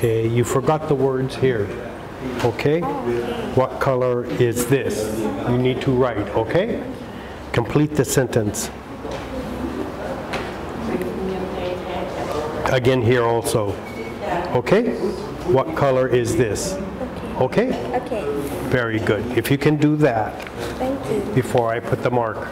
Okay, you forgot the words here. Okay? What color is this? You need to write, okay? Complete the sentence. Again here also. Okay? What color is this? Okay? Okay, Very good. If you can do that before I put the mark.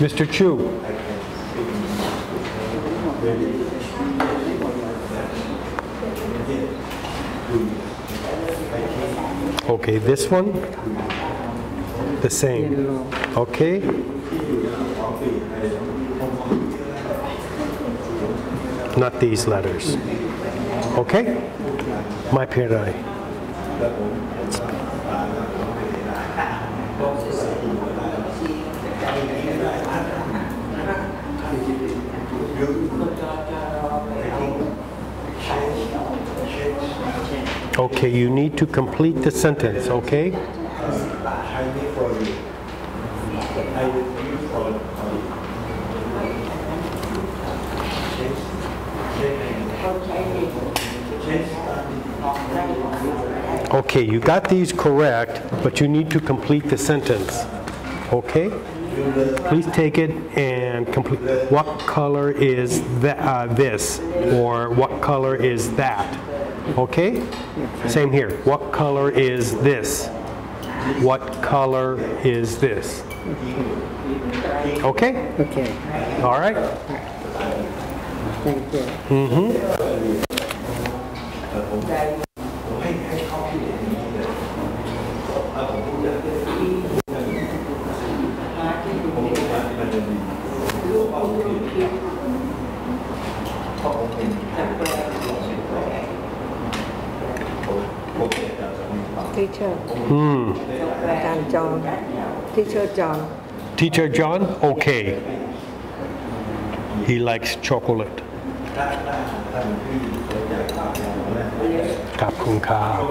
Mr. Chu, okay, this one, the same. Okay? Not these letters. Okay? My Pirai. Okay, you need to complete the sentence, okay? Okay, you got these correct, but you need to complete the sentence, okay? Please take it and complete. What color is tha- uh, this? Or what color is that? Okay? Same here. What color is this? What color is this? Okay? Okay, All right? thank you. Mm-hmm. Teacher อืม อาจารย์จอห์น Teacher John Teacher John? Okay. He likes chocolate. ขอบคุณครับ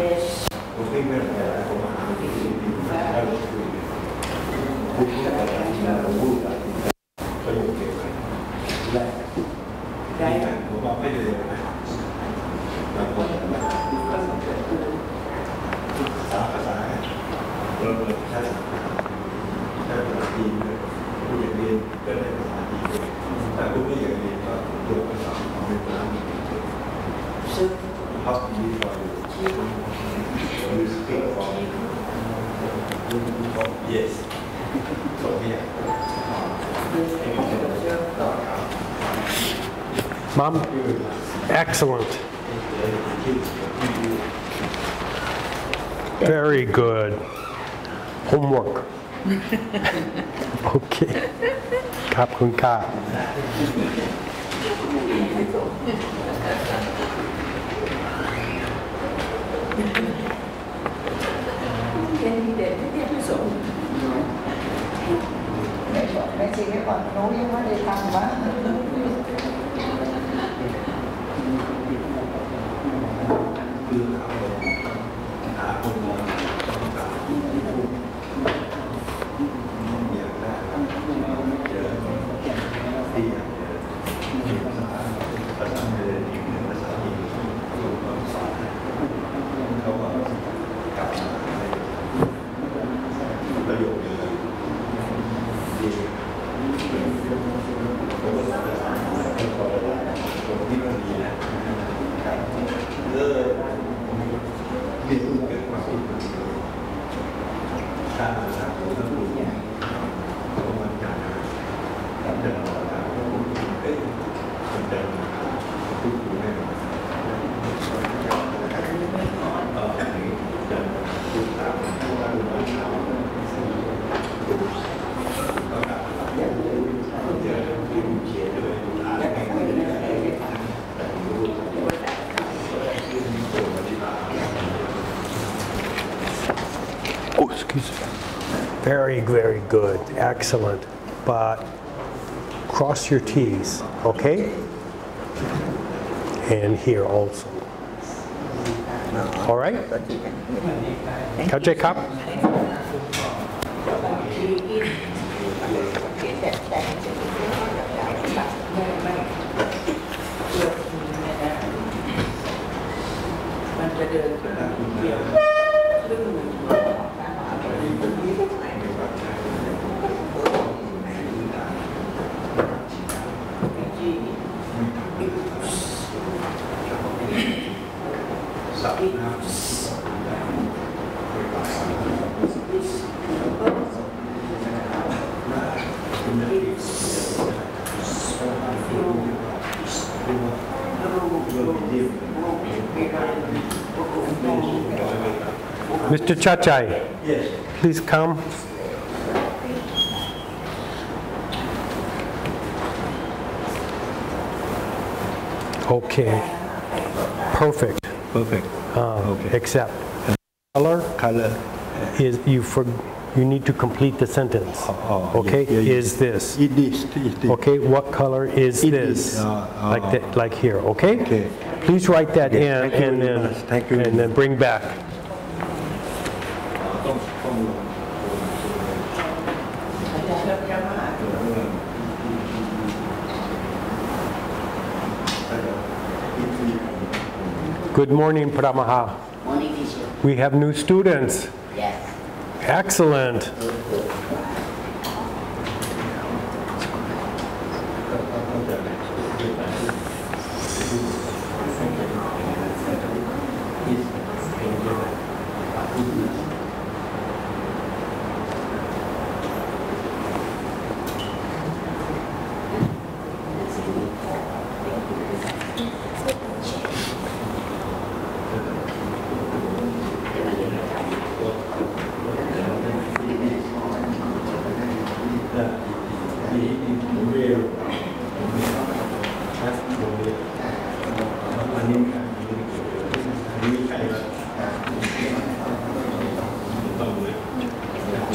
Yes. So, Yes. Mom? Excellent. Very good. Homework. okay. Kap kun ka. Mẹ chị cái còn nối với nó đi thăm quá Oh, very, very good. Excellent. But cross your T's, okay? And here also. All right? เข้ Mr. Chachai, Yes. please come. Okay. Perfect. Perfect. Uh, Okay. Except color Color. is, you for, you need to complete the sentence. oh, Okay? yeah, yeah, yeah. Is this. It is. It is. Okay, what color is It this? is, uh, uh, Like that, like here, okay? Okay. Please write that Okay, in and then. Thank you. and then bring back. Good morning, Pramaha. Morning, teacher. We have new students. Yes. Excellent.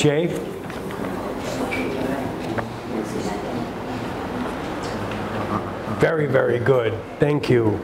Jay? Very, very good. Thank you.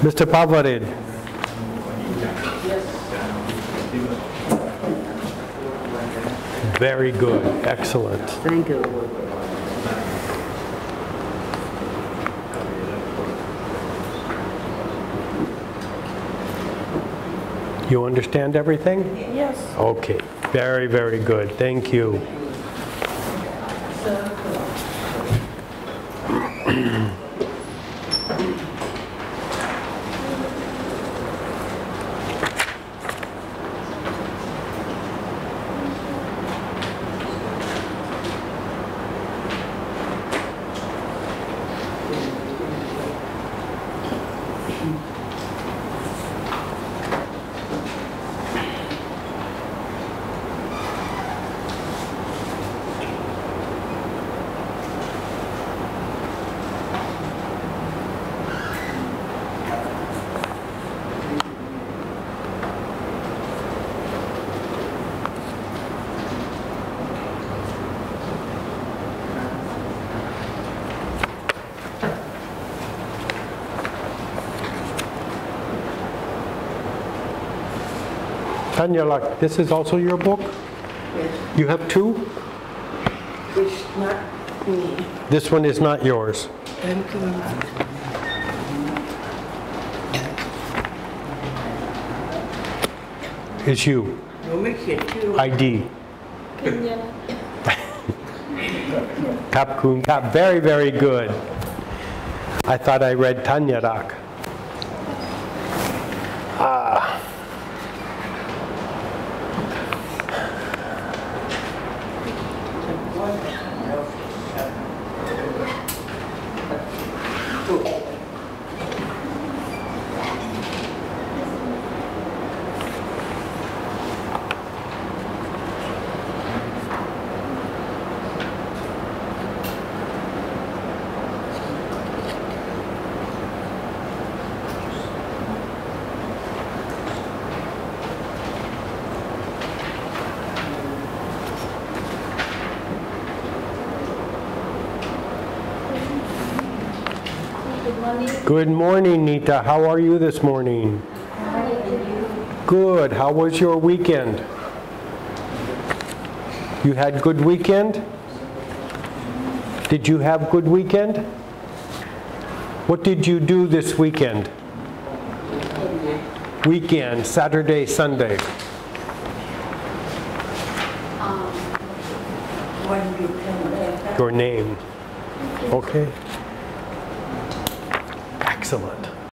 Mr. Pavarid? Very good. Excellent. Thank you. You understand everything? Yes. Okay. Very, very good. Thank you. Tanya, like, this is also your book? Yes. You have two? It's not me. This one is not yours. Thank you. It's you. ID. Kapkun Kap. Very, very good. I thought I read Tanya, Tanyarak. Good morning, Nita. How are you this morning? Good. How was your weekend? You had good weekend? Did you have good weekend? What did you do this weekend? Weekend, Saturday, Sunday. Your name. Okay. Excellent.